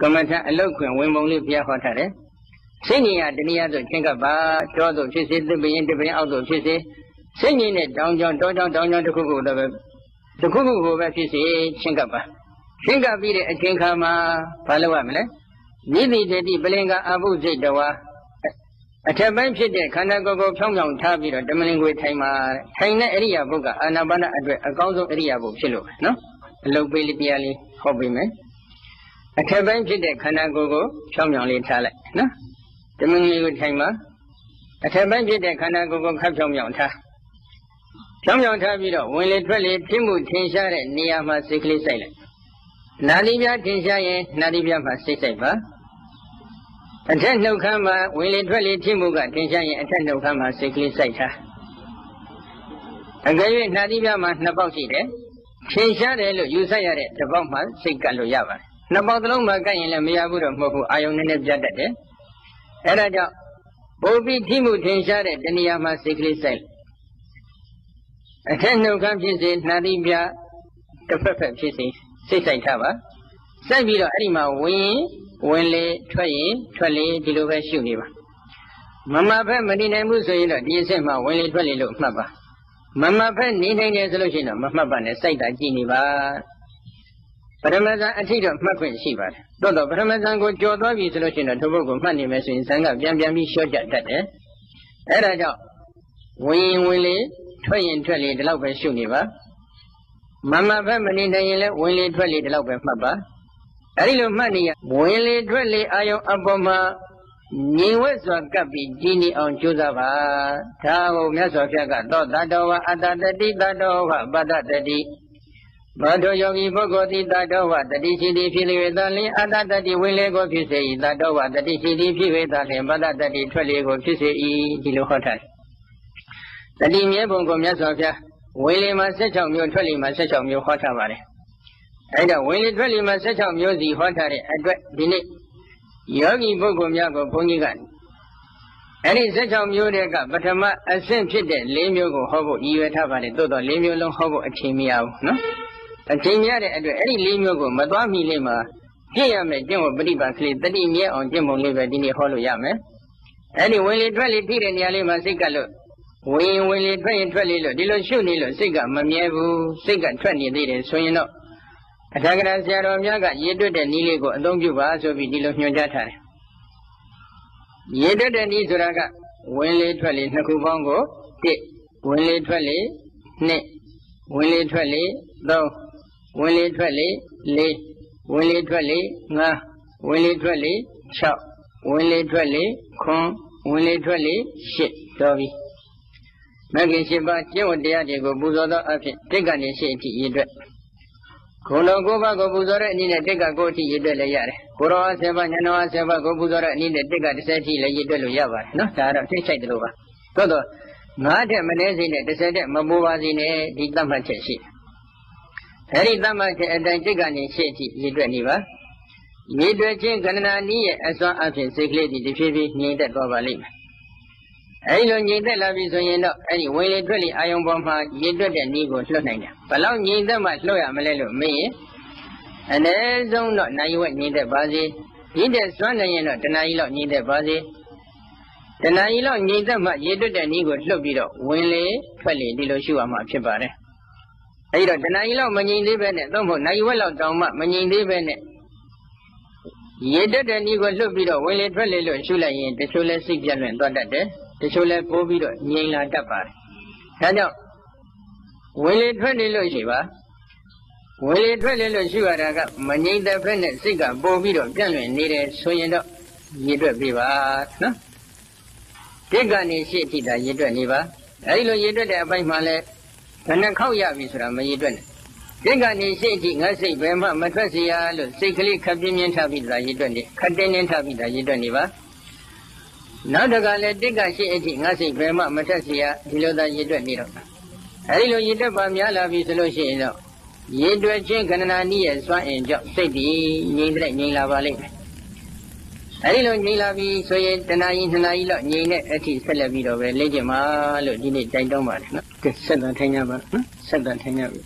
ကမ္မထအလုတ်ခွင်ဝင်ပုံလေးဘုရားဟောထားတယ်စိတ်ဉာဏ်တနည်းအားဖြင့်ချင်းကပ်ပါတောသို့ဖြစ်စေသစ်ပင်တပင်အောက်သို့ဖြစ်စေစိတ်ဉာဏ်နဲ့တောင်းကြောင်းတောကြောင်းတောင်းကြောင်းတစ်ခုခုတော့ပဲတစ်ခုခုကိုပဲဖြစ်စေချင်းကပ်ပါချင်းကပ်ပြီးတဲ့အချိန်ခါမှာဘာလုပ်ရမလဲနိတိတတိပလင်ကအဘုစိတ်တဝါအထက်ပိုင်းဖြစ်တဲ့ခန္ဓာကိုယ်ကိုဖြောင်းဖြောင်းထားပြီးတော့ဓမ္မလင်ကိုထိုင်မှာထိုင်တဲ့အရိယာပုဂ္ဂအာနာပါနအတွက်အကောင်းဆုံးအရိယာပုဖြစ်လို့ပဲနော်အလုပ်ပေးလေးတရားလေးဟောပေးမယ် အထက်ပိုင်းဖြစ်တဲ့ခန္ဓာကိုယ်ကိုဖြောင်းဖြောင်းလေးထားလိုက်နော်ဓမ္မလင်ကိုထိုင်မှာအထက်ပိုင်းဖြစ်တဲ့ခန္ဓာကိုယ်ကိုခပ်ဖြောင်းဖြောင်းထားဖြောင်းဖြောင်းထားပြီးတော့ဝင်လေထွက်လေဖြစ်မှုထင်ရှားတဲ့နေရာမှာစိတ်ကလေးစိုက်လိုက်နာတိပြထင်ရှားရင်နာတိပြမှာစိတ်စိုက်ပါအထက်နှုတ်ခမ်းမှာဝင်လေထွက်လေဖြစ်မှုကထင်ရှားရင်အထက်နှုတ်ခမ်းမှာစိတ်ကလေးစိုက်ထားအကယ်၍နှာတိပြမှာနှစ်ပေါက်ရှိတယ်ထင်ရှားတယ်လို့ယူဆရတဲ့တစ်ပေါက်မှာစိတ်ကပ်လို့ရပါတယ် နှစ်ပေါက်သလုံးမှာကပ်ရင်လည်းမရဘူးတော့မဟုတ်ဘူးအာယုံနည်းနည်းပြတ်တတ်တယ်အဲဒါကြောင့်ပုံပြီးထိမှုထင်ရှားတဲ့တဏှာမှာစိတ်ကလေးစိုက်အထက်နှုတ်ခမ်းဖြစ်စေနှာတိပြတစ်ဖက်ဖက်ဖြစ်စေစိတ်ဆိုင်ထားပါစိုက်ပြီးတော့အဲ့ဒီမှာဝင်ဝင်လေထွက်ရင်ထွက်လေဒီလိုပဲရှုနေပါမမဖက်မနေနိုင်ဘူးဆိုရင်တော့ဒီအစစ်မှာဝင်လေထွက်လေလို့မှတ်ပါမမဖက်နေနိုင်တယ်ဆိုလို့ရှိရင်တော့မမှတ်ပါနဲ့စိုက်တာကြည့်နေပါ ပရမဇန်အထိတော့မှတ်ခွင့်ရှိပါတယ်တိုးတော့ပရမဇန်ကိုကြော်သွားပြီဆိုလို့ရှိရင်တော့ထိုဘုတ်ကိုမှတ်နေမယ်ဆိုရင်ဇန်ကပြန်ပြန်ပြီးရှော့ကြတတ်တယ်အဲ့ဒါကြောင့်ဝင်ရင်ဝင်လေထွက်ရင်ထွက်လေဒီလောက်ပဲရှုနေပါမမဖက်မနေနိုင်ရင်လည်းဝင်လေထွက်လေဒီလောက်ပဲမှတ်ပါအဲဒီလိုမှတ်နေရဝင်လေထွက်လေအာယုံအပေါ်မှာငြိမ်ဝက်စွာကပ်ပြီးကြည်နေအောင်ကြိုးစားပါဒါကိုမြတ်စွာဘုရားကတော့တတောဝအတ္တတတိတတောဝပတ္တတတိ ဘောဓယောဂီပုဂ္ဂိုလ်တိတတောဝတတိရှိတိဖြစ်လေသလင်အတ္တတတိဝင်လေကိုဖြစ်စေ၏တတောဝတတိရှိတိဖြစ်ဝေသလင်ပတ္တတတိထွက်လေကိုဖြစ်စေ၏ဒီလိုဟောထားတယ်တတိမြဲပုံကိုမြတ်စွာဘုရားဝင်လေမှာ16မျိုးထွက်လေမှာ16မျိုးဟောထားပါတယ်အဲ့တော့ဝင်လေထွက်လေမှာ16မျိုးစီဟောထားတဲ့အတွက်ဒီနေ့ယောဂီပုဂ္ဂိုလ်များကိုဘုန်းကြီးကအဲ့ဒီ16မျိုးတွေကပထမအဆင့်ဖြစ်တဲ့၄မျိုးကိုဟောဖို့ရည်ရွယ်ထားပါတယ်တိုးတော့၄မျိုးလုံးဟောဖို့အချိန်မရဘူးနော် အချိန်မရတဲ့အတွက်အဲ့ဒီ၄မျိုးကိုမသွားမီလေးမှာပြည့်ရမယ်ကျင့်ဝတ်ပฏิပတ်ကလေးတတိမြဲအောင်ကျင့်ပုံလေးပဲဒီနေ့ဟောလို့ရမယ်အဲ့ဒီဝင်လေထွက်လေထိတဲ့နေရာလေးမှာစိတ်ကလို့ဝင်ဝင်လေထွက်ရင်ထွက်လေလို့ဒီလိုရှုနေလို့စိတ်ကမမြဲဘူးစိတ်ကထွက်နေသေးတယ်ဆိုရင်တော့အထာဂရဆရာတော်များကရေတွက်တဲ့နည်းလေးကိုအသုံးပြုပါဆိုပြီးဒီလိုညွှန်ကြားထားတယ်ရေတွက်တဲ့နည်းဆိုတာကဝင်လေထွက်လေနှစ်ခုပေါင်းကို1ဝင်လေထွက်လေ2ဝင်လေထွက်လေ3 ဝင်လေထွက်လေ4ဝင်လေထွက်လေ5ဝင်လေထွက်လေ6ဝင်လေထွက်လေ9ဝင်လေထွက်လေ10တော်ပြီမဂ္ဂင်၈ပါးကျင့်ဝတ်တရားတွေကိုပူဇော်သောအဖြစ်တိတ်ကနေရှိအထိရည်အတွက်ခုလုံးကိုပါကိုပူဇော်တဲ့အနည်းနဲ့တိတ်ကကိုအထိရည်အတွက်လည်းရတယ်ကိုရောအဆေပါညနောအဆေပါကိုပူဇော်တဲ့အနည်းနဲ့တိတ်ကတစ်ဆယ်ထိလည်းရည်အတွက်လို့ရပါတယ်နော်ဒါကတော့ထိတ်ချိုက်တယ်လို့ပါသို့တော့ငါးတဲ့မနှဲစိနဲ့တစ်ဆယ်တဲ့မပူပါစေနဲ့ဒီသတ်မှတ်ချက်ရှိ အဲဒီသတ်မှတ်ချက်အတိုင်းတိတ်ကနေရှိအထိရည်အတွက်နေပါရည်အတွက်ချင်းကဏ္ဍာနည်းရဲ့အစွမ်းအဖြစ်စိတ်ကလေးဒီတဖြည်းဖြည်းငြိမ်သက်သွားပါလိမ့်မယ်အဲဒီလိုငြိမ်သက်လာပြီဆိုရင်တော့အဲဒီဝင်လေထွက်လေအာယုံပေါ်မှာရည်တွက်တဲ့နည်းကိုလွှတ်နိုင်တယ်ဘလောက်ငြိမ်သက်မှလွှတ်ရမလဲလို့မေးရင်အနည်းဆုံးတော့နိုင်ဝက်ငြိမ်သက်ပါစေဒီတဲ့စွမ်းနိုင်ရင်တော့တဏှာကြီးလောက်ငြိမ်သက်ပါစေတဏှာကြီးလောက်ငြိမ်သက်မှရည်တွက်တဲ့နည်းကိုလွှတ်ပြီးတော့ဝင်လေထွက်လေဒီလိုရှုရမှာဖြစ်ပါတယ် အဲဒီတော့တဏှာကြီးလောက်မငြိမ်သေးပဲနဲ့သို့မဟုတ်နိုင်ဝက်လောက်တောင်မှမငြိမ်သေးပဲနဲ့ရေတက်တဲ့နည်းကိုလွတ်ပြီးတော့ဝင်လေထွက်လေလို့ရှုလိုက်ရင်တချို့လဲစိတ်ပြတ်လွင်သွားတတ်တယ်တချို့လဲပိုးပြီးတော့ငြိမ်လာတတ်ပါတယ်ဒါကြောင့်ဝင်လေထွက်လေလို့ရှိပါဝင်လေထွက်လေလို့ရှိရတာကမငြိမ်တဲ့ဖက်နဲ့စိတ်ကပိုးပြီးတော့ပြန့်လွင်နေတယ်ဆိုရင်တော့ရည်တွက်ပြပါနော်တိတ်ကနေရှေ့ထိတာရည်တွက်နေပါအဲဒီလိုရည်တွက်တဲ့အပိုင်းမှာလဲ ဘယ်နှခေါက်ရပြီဆိုတာမရည်တွက်နဲ့တိတ်ကနေရှေ့ထိငါစိတ်ဘယ်မှမထွက်စေရလို့စိတ်ကလေးခပ်ပြင်းပြင်းထားပြီးတာရည်တွက်နေခပ်တင်းတင်းထားပြီးတာရည်တွက်နေပါနောက်တကလည်းတိတ်ကရှိအထိငါစိတ်ဘယ်မှမထက်စီရဒီလိုသာရည်တွက်နေတော့အဲဒီလိုရည်တွက်ပါများလာပြီဆိုလို့ရှိရင်တော့ရည်တွက်ခြင်းခန္ဓာနည်းရဲ့စွမ်းအင်ကြောင့်စိတ်တည်ငြိမ်တဲ့ငြိမ်လာပါလိမ့်မယ် အဲဒီလိုငြိမ်လာပြီဆိုရင်တဏှာကြီးနှစ်နာရီလောက်ငြိမ်တဲ့အထိဆက်လက်ပြီးတော့ပဲလေ့ကျင့်ပါလို့ဒီနေ့တိုက်တွန်းပါတယ်နော်ကဲဆက်တန်ထိုင်ကြပါနော်ဆက်တန်ထိုင်ကြပြီ